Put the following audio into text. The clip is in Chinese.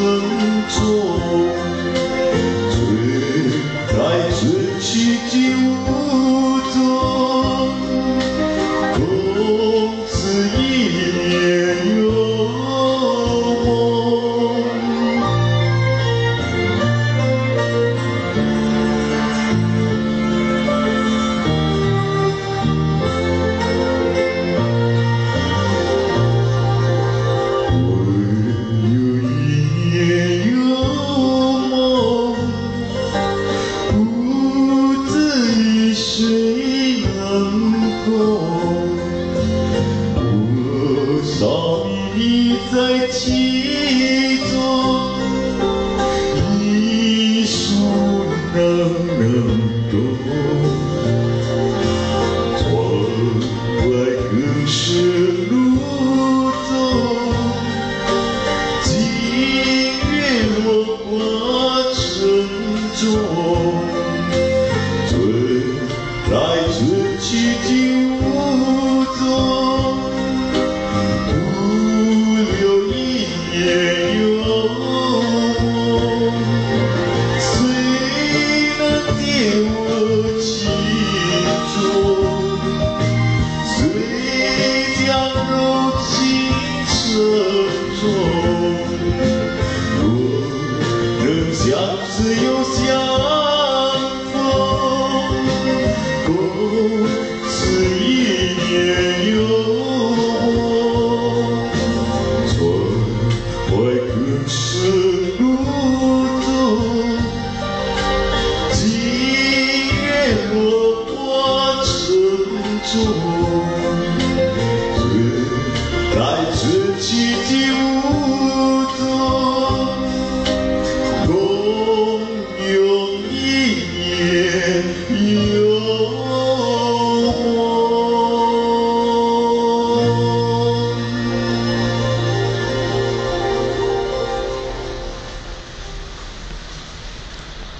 will 在其中，中可在这寂静